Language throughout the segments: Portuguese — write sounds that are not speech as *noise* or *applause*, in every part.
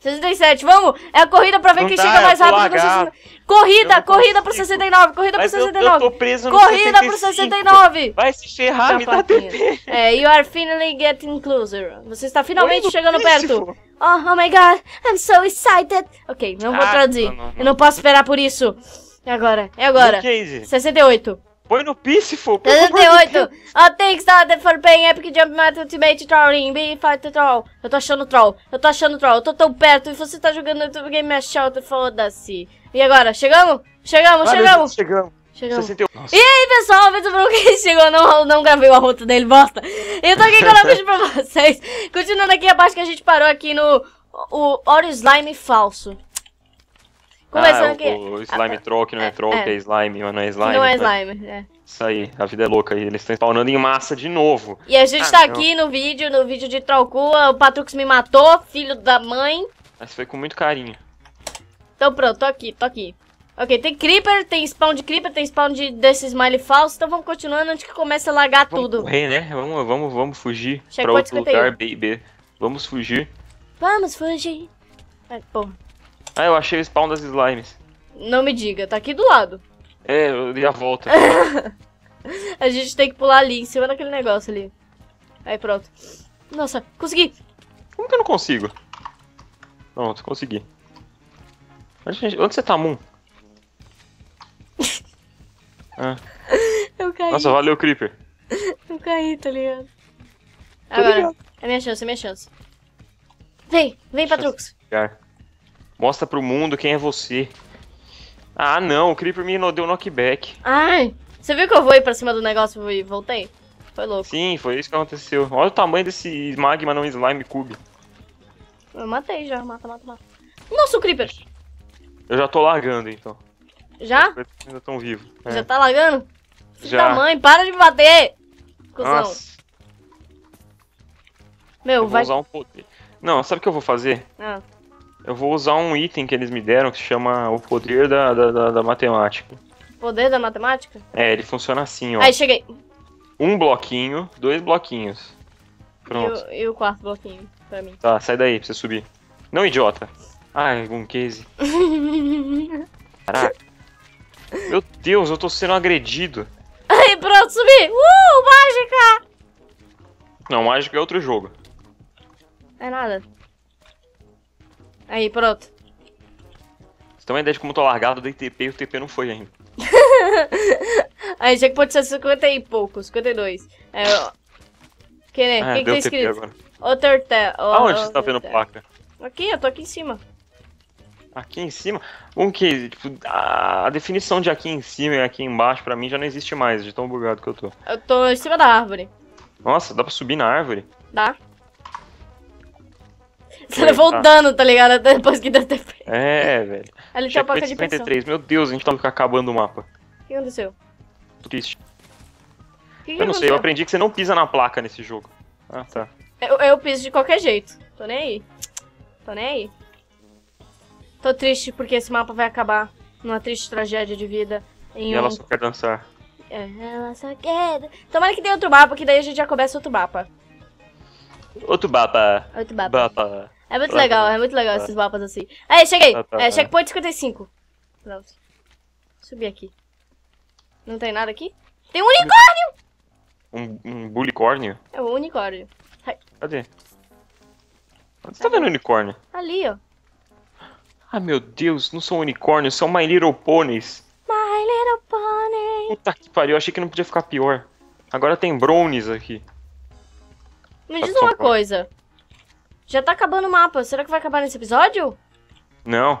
67, vamos! É a corrida pra ver Não quem dá, chega mais eu tô rápido lagado. 69. Corrida, corrida pro consigo. 69, corrida pro Mas eu, eu 69. tô preso no Corrida pro 65. 69. Vai se ferrar, me dá Chapatinha. TP. É, you are finally getting closer. Você está finalmente Oi, chegando perto. Oh, oh my god, I'm so excited. Ok, não vou Ah, traduzir. não, não. Eu não posso esperar por isso. É agora, é agora. Case, 68. Põe no Peaceful. de 68. Deus. Oh, thanks started for paying Epic Jump Math Ultimate Trolling. Be fight troll. Eu tô achando troll. Eu tô achando troll. Eu tô tão perto e você tá jogando YouTube Game Assault. Foda-se. E agora? Chegamos? Chegamos, meu chegamos. Chegamos. Chegamos. 68. Nossa. E aí, pessoal, Vitor Bruno que *laughs* chegou, não, não gravei a rota dele, bosta. Eu tô aqui com o vídeo pra vocês. Continuando aqui abaixo que a gente parou aqui no o Oro Slime falso. Começando ah, aqui. o, o slime troll que não é troll, é. que é slime, mas não é slime. não é slime, é. Isso aí, a vida é louca aí. Eles estão spawnando em massa de novo. E a gente Ah, tá não. aqui no vídeo, no vídeo de Trollcua, o Patrux me matou, filho da mãe. Mas foi com muito carinho. Então pronto, tô aqui, tô aqui. Ok, tem Creeper, tem spawn de Creeper, tem spawn de, desse Smiley falso, então vamos continuando antes que comece a lagar Vamos tudo. correr, né? Vamos, vamos, vamos fugir pra Checkpoint outro 51. lugar, baby. Vamos fugir. Vamos fugir. Ai, porra. Ah, eu achei o spawn das slimes. Não me diga, tá aqui do lado. É, eu dei a volta. *laughs* A gente tem que pular ali, em cima daquele negócio ali. Aí pronto. Nossa, consegui! Como que eu não consigo? Pronto, consegui. Onde, onde você tá, Moon? *laughs* Ah, Eu caí, nossa, valeu, Creeper. *laughs* eu caí, tá ligado? Agora, ligado. é minha chance, é minha chance. Vem, vem. Patrux. Cara, Mostra pro mundo quem é você. Ah, não, o Creeper me deu knockback. Ai, você viu que eu voei pra cima do negócio e voltei? Foi louco. Sim, foi isso que aconteceu. Olha o tamanho desse magma não slime cube. Eu matei já, mata, mata, mata. Nossa, o Creeper! Eu já tô largando, então. Já? Eles ainda tão vivos. É. Já tá lagando? Filho Já. da mãe, para de me bater! Cusão. Nossa, Meu, eu vou vai... usar um poder. Não, sabe o que eu vou fazer? Ah, Eu vou usar um item que eles me deram que se chama o poder da, da, da- da matemática. poder da matemática? É, ele funciona assim, ó. Aí, cheguei. Um bloquinho, dois bloquinhos. E Pronto. o, e o quarto bloquinho pra mim. Tá, sai daí pra você subir. Não, idiota. Ai, um case. *laughs* Caraca. Meu Deus, eu tô sendo agredido. Aí, pronto, subi! Uh, mágica! Não, mágico é outro jogo. É nada. Aí, pronto. Você tem uma ideia de como eu tô largado, dei TP e o TP não foi ainda. *laughs* Aí, já que pode ser 50 e pouco, 52. É, ó. Que, né? Ah, que, que tá TP escrito? agora. Outer te... Aonde você tá vendo placa? Aqui, eu tô aqui em cima. Aqui em cima? Um que, tipo, a a definição de aqui em cima e aqui embaixo pra mim já não existe mais, de tão bugado que eu tô. Eu tô em cima da árvore. Nossa, dá pra subir na árvore? Dá? Você levou tá. o dano, tá ligado? Até depois que deu TP. É, velho. Ali tem a placa Checkpoint de pensão. 53, meu Deus, a gente tá acabando o mapa. O que aconteceu? Tô triste. Que, que Eu não sei, eu aprendi que você não pisa na placa nesse jogo. Ah, tá. Eu, eu piso de qualquer jeito. Tô nem aí. Tô nem aí. Tô triste porque esse mapa vai acabar numa triste tragédia de vida. Em E um... ela só quer dançar. É, ela só quer... Tomara que tenha outro mapa, que daí a gente já começa outro mapa. Outro mapa. Outro mapa. Bapa. É muito legal, é muito legal Tá. esses mapas assim. Aí, cheguei! Tá, tá, é, tá. checkpoint 55. Pronto. Subi aqui. Não tem nada aqui? Tem um unicórnio! Um, um bulicórnio? É um unicórnio. Cadê? Onde você tá vendo unicórnio? Ali, ó. Ah, meu Deus, não são unicórnios, são My Little Ponies. My little pony. Puta que pariu, achei que não podia ficar pior. Agora tem brownies aqui. Me Tá diz uma pra- coisa. Já tá acabando o mapa. Será que vai acabar nesse episódio? Não,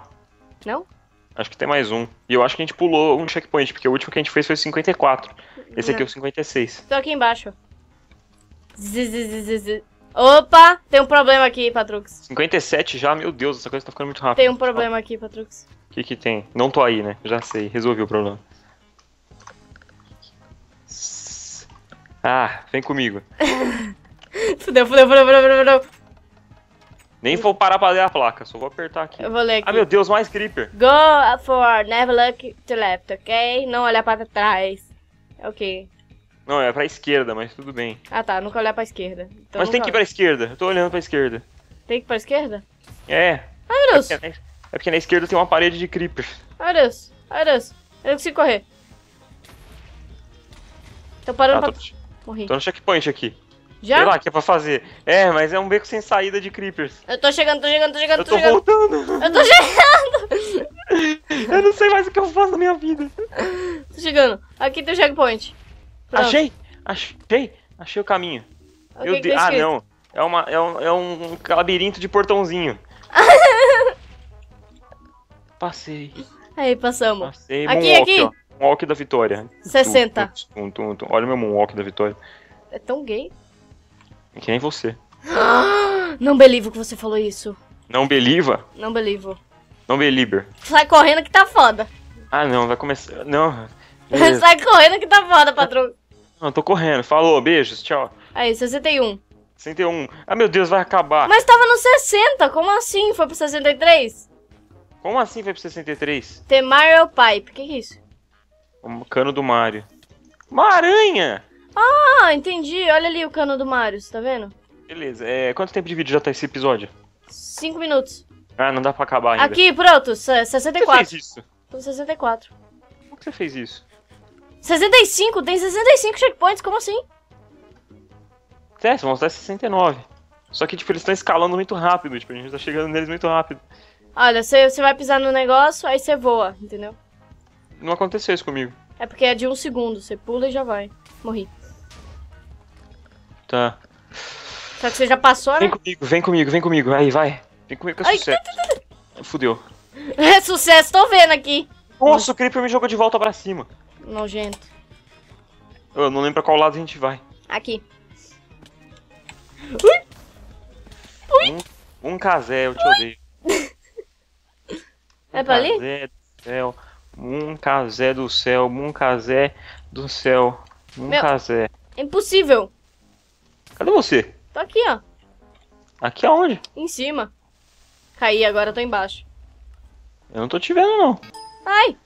Não? acho que tem mais um. E eu acho que a gente pulou um checkpoint, porque o último que a gente fez foi 54. Esse aqui é o 56. Tô aqui embaixo. Zzz, zzz, zzz, zzz. Opa! Tem um problema aqui, Patrux. 57 já, meu Deus, essa coisa tá ficando muito rápida. Tem um problema aqui, Patrux. O que que tem? Não tô aí, né? Já sei, resolvi o problema. Ah, vem comigo. *laughs* Fudeu, fudeu, fudeu, fudeu, fudeu, fudeu. Nem vou parar pra ler a placa, só vou apertar aqui. Eu vou ler aqui. Ah, meu Deus, mais creeper. Go for never look to left, ok? Não olhar pra trás. Ok. Não, é pra esquerda, mas tudo bem. Ah tá, nunca olhar pra esquerda. Então mas tem que ir pra esquerda. Eu tô olhando pra esquerda. Tem que ir pra esquerda? É, Ai, meu Deus. É, é porque na esquerda tem uma parede de creepers. Ai, meu Deus. Ai, meu Deus. Eu não consigo correr. Tô parando Ah, pra... tô, Morri. tô no checkpoint aqui. Já? Sei lá que é pra fazer. É, mas é um beco sem saída de creepers. Eu tô chegando, tô chegando, tô chegando, Eu tô tô chegando. voltando. Eu tô chegando. *laughs* Eu não sei mais o que eu faço na minha vida. Tô chegando. Aqui tem o checkpoint. Pronto. Achei! Achei! Achei o caminho. O tá Ah, não. É, uma, é, um, é um labirinto de portãozinho. *laughs* Passei. Aí, passamos. Passei. Aqui, moonwalk, aqui. ó. Moonwalk da vitória. 60. Tum, tum, tum, tum. Olha o meu moonwalk da vitória. É tão gay. É que nem você. *gasps* Não believe que você falou isso. Não believa? Não believe. Não believer. Sai correndo que tá foda. Ah, não. Vai começar... Não. *laughs* Sai correndo que tá foda, patrão. Não, tô correndo. Falou, beijos, tchau. Aí, 61. 61. Ah, meu Deus, vai acabar. Mas tava no 60, como assim? Foi pro 63? Como assim vai pro 63? The Mario Pipe, que que é isso? O cano do Mario. Uma aranha! Ah, entendi. Olha ali o cano do Mario, tá vendo? Beleza, é, quanto tempo de vídeo já tá esse episódio? 5 minutos. Ah, não dá pra acabar ainda. Aqui, pronto, se- Como você 64. fez isso? Tô 64. Como que você fez isso? 65, tem 65 checkpoints, como assim? É, vão estar 69. Só que, tipo, eles estão escalando muito rápido, tipo, a gente tá chegando neles muito rápido. Olha, você vai pisar no negócio, aí você voa, entendeu? Não aconteceu isso comigo. É porque é de um segundo, você pula e já vai. Morri. Tá. Só que você já passou, Vem né? comigo, vem comigo, vem comigo. Aí, vai. Vem comigo que é Ai, sucesso. *laughs* Fudeu. É sucesso, tô vendo aqui. Nossa, o Creeper me jogou de volta pra cima. Nojento. Eu não lembro pra qual lado a gente vai. Aqui. Um casé, eu te odeio. *laughs* É pra ali? Casé do céu. Um casé do céu. Um casé do céu. Um Meu- casé. Impossível. Cadê você? Tô aqui, ó. Aqui aonde? Em cima. Caí, agora tô embaixo. Eu não tô te vendo, não. Ai,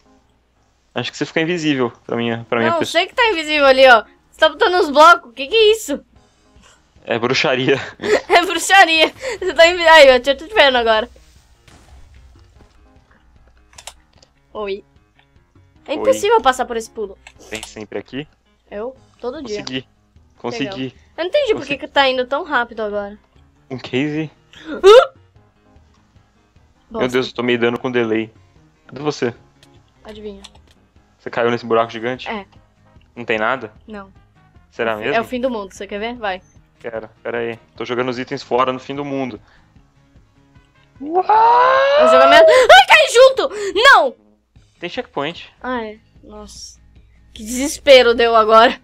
Acho que você fica invisível pra minha, pra minha não, pessoa. sei que tá invisível ali, ó. Você tá botando uns blocos. Que que é isso? É bruxaria. *laughs* É bruxaria. Você tá invisível. Aí, eu tô te vendo agora. Oi. É Oi. impossível passar por esse pulo. Tem sempre aqui. Eu? Todo dia. Consegui. Consegui. Eu não entendi por que, que tá indo tão rápido agora. Um case. *gasps* Meu. Deus, eu tomei dano com delay. Cadê você? Adivinha. Você caiu nesse buraco gigante? É. Não tem nada? Não. Será É mesmo? o fim do mundo. Você quer ver? Vai. Quero. Pera aí. Tô jogando os itens fora no fim do mundo. O jogamento. Ai, cai junto! Não! Tem checkpoint. Ai, nossa. Que desespero deu agora.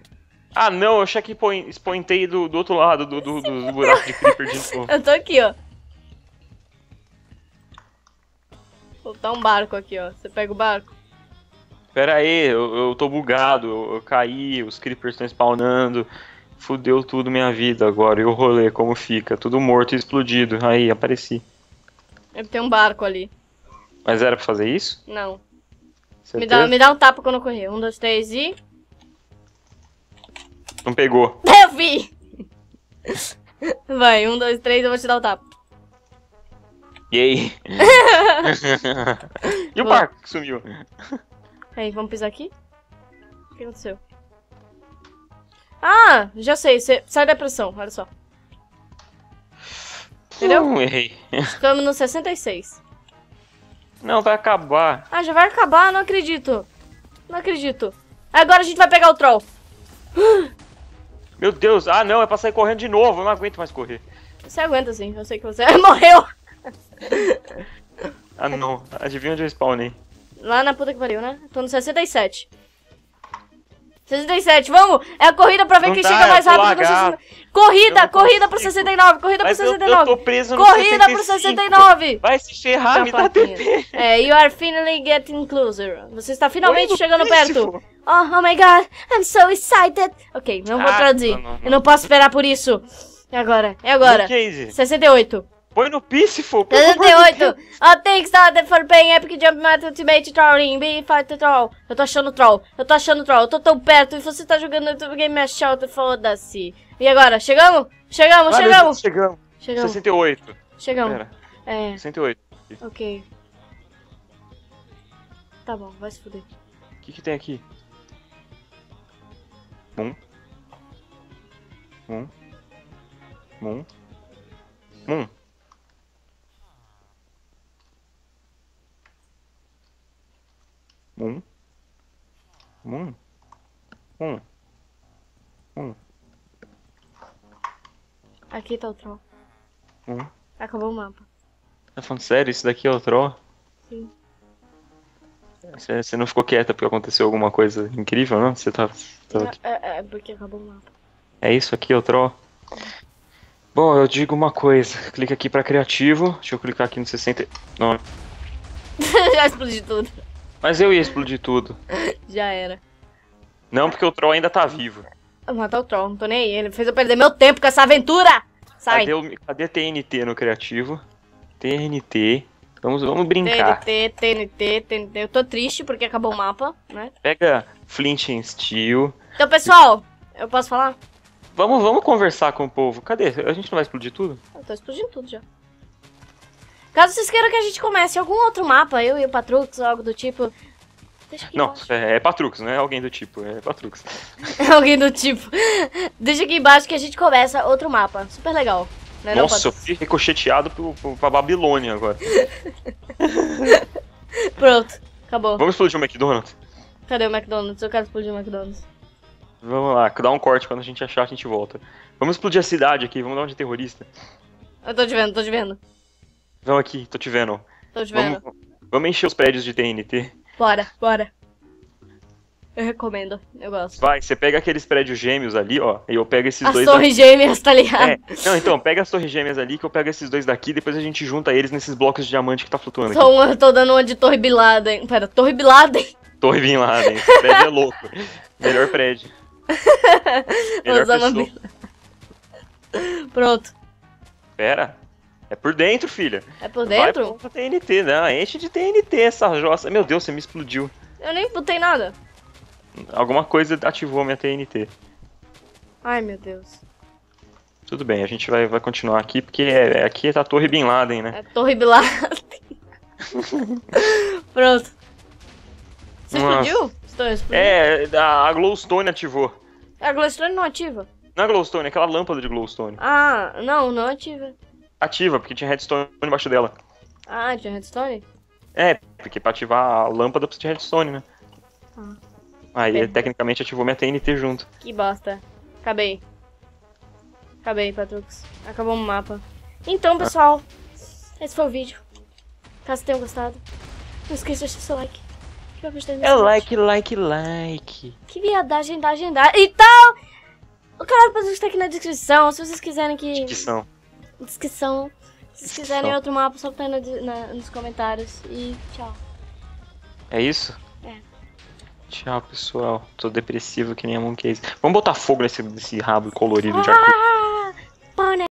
Ah, não, eu checkpointei do, do outro lado do, do, do buraco de creeper de novo. *laughs* Eu tô aqui, ó. Vou botar um barco aqui, ó. Você pega o barco. Pera aí, eu, eu tô bugado, eu, eu caí, os creepers estão spawnando. Fudeu tudo minha vida agora. E o rolê, como fica? Tudo morto e explodido. Aí, apareci. Tem um barco ali. Mas era pra fazer isso? Não. Me dá, me dá um tapa quando eu correr. Um, dois, três e. Não pegou. *laughs* Eu vi! Vai, um, dois, três, eu vou te dar o tapa. E aí? *laughs* e o Boa. barco que sumiu? Aí, vamos pisar aqui? O que aconteceu? Ah, já sei. Você sai da pressão, olha só. Entendeu? Hum, errei. *laughs* Ficamos no 66. Não, vai acabar. Ah, já vai acabar? Não acredito. Não acredito. Agora a gente vai pegar o troll. *gasps* Meu Deus, ah não, é pra sair correndo de novo. Eu não aguento mais correr. Você aguenta sim, eu sei que você *laughs* morreu. Ah não, adivinha onde eu spawnei? Lá na puta que pariu, né? Tô no 67. 67, vamos! É a corrida pra ver Não quem dá, chega mais rápido pro lagado. 69. Corrida, corrida pro consigo. 69, corrida pro Mas eu, eu 69. tô preso no Corrida pro 65. 69. Vai se ferrar, me dá. TP. É, you are finally getting closer. Você está finalmente Oi, chegando perto. Oh, oh my god, I'm so excited. Ok, não vou Ah, traduzir. não, não. Eu não posso esperar por isso. É agora, é agora. No case. 68. Põe no Peaceful. pelo amor de 68. Deus. Oh, thanks started for paying Epic Jump Math Ultimate Trolling. Be fight troll. Eu tô achando troll. Eu tô achando troll. Eu tô tão perto e você tá jogando YouTube Game Shout. Foda-se. E agora? Chegamos? Chegamos, Ah, chegamos. Chegamos. Chegamos. 68. Chegamos. Pera, É. 68. Ok. Tá bom, vai se fuder. O que que tem aqui? Mum. Mum. Aqui tá o troll. Mum. Acabou o mapa. Tá falando sério? Isso daqui é o Troll? Sim. Você não ficou quieta porque aconteceu alguma coisa incrível, não? Você tá. tá- É, é, é porque acabou o mapa. É isso aqui, o Troll? Bom, eu digo uma coisa. Clica aqui pra criativo. Deixa eu clicar aqui no 60. Não. *laughs* Já explodi tudo. Mas eu ia explodir tudo. *laughs* Já era. Não, porque o Troll ainda tá vivo. Matar o troll, não tô nem aí. Ele fez eu perder meu tempo com essa aventura! Sai! Cadê, o, cadê TNT no criativo? TNT. Vamos, vamos brincar. TNT, TNT, TNT. Eu tô triste porque acabou o mapa, né? Pega Flint and Steel. Então, pessoal, eu posso falar? Vamos, vamos conversar com o povo. Cadê? A gente não vai explodir tudo? Eu tô explodindo tudo já. Caso vocês queiram que a gente comece algum outro mapa, eu e o Patrux ou algo do tipo. Deixa aqui Não, embaixo. é, é Patrux, não é alguém do tipo, é Patrux. *laughs* Alguém do tipo. Deixa aqui embaixo que a gente começa outro mapa. Super legal. Não é não, Nossa, eu Patrux? fui ricocheteado pro, pro, pra Babilônia agora. *laughs* Pronto, acabou. Vamos explodir o McDonald's? Cadê o McDonald's? Eu quero explodir o McDonald's. Vamos lá, dá um corte quando a gente achar, a gente volta. Vamos explodir a cidade aqui, vamos dar um de terrorista. Eu tô te vendo, tô te vendo. Vamos aqui, tô te vendo. Tô te vendo. Vamos, vamos encher os prédios de TNT. Bora, bora. Eu recomendo, eu gosto. Vai, você pega aqueles prédios gêmeos ali, ó, e eu pego esses As dois torres gêmeas, tá ligado? É, não, então, pega as torres gêmeas ali, que eu pego esses dois daqui, depois a gente junta eles nesses blocos de diamante que tá flutuando aqui. Tô, uma, tô dando uma de Torre Biladen. Pera, Torre Biladen? Torre Bin Laden, esse prédio é louco. Melhor prédio. *laughs* Melhor Osama pessoa. Bin Pronto. Pera, é por dentro, filha. É por dentro? Vai pra TNT, não, enche de TNT essa jossa. Meu Deus, você me explodiu. Eu nem botei nada. Alguma coisa ativou minha TNT. Ai, meu Deus. Tudo bem, a gente vai, vai continuar aqui, porque é, é- aqui tá a Torre Bin Laden, né? É Torre Biladen. *laughs* Pronto. Você explodiu? Estou explodindo. É, a, a Glowstone ativou. A Glowstone não ativa. Não é Glowstone, é aquela lâmpada de Glowstone. Ah, não, não ativa. Ativa, porque tinha redstone embaixo dela. Ah, tinha redstone? É, porque pra ativar a lâmpada precisa de redstone, né? Ah. Aí, Bem. tecnicamente, ativou minha TNT junto. Que bosta. Acabei. Acabei, Patrux. Acabou o mapa. Então, pessoal, esse foi o vídeo. Caso tenham gostado, não esqueça de deixar seu like. É like, like, like. Que viadagem da agendar. Então, o canal do Patrux tá aqui na descrição. Se vocês quiserem que... São. Descrição. Se vocês quiserem outro mapa, só aí na- na- nos comentários. E tchau. É isso? É. Tchau, pessoal. Tô depressivo que nem a Monkey. Vamos botar fogo nesse, nesse rabo colorido de arco.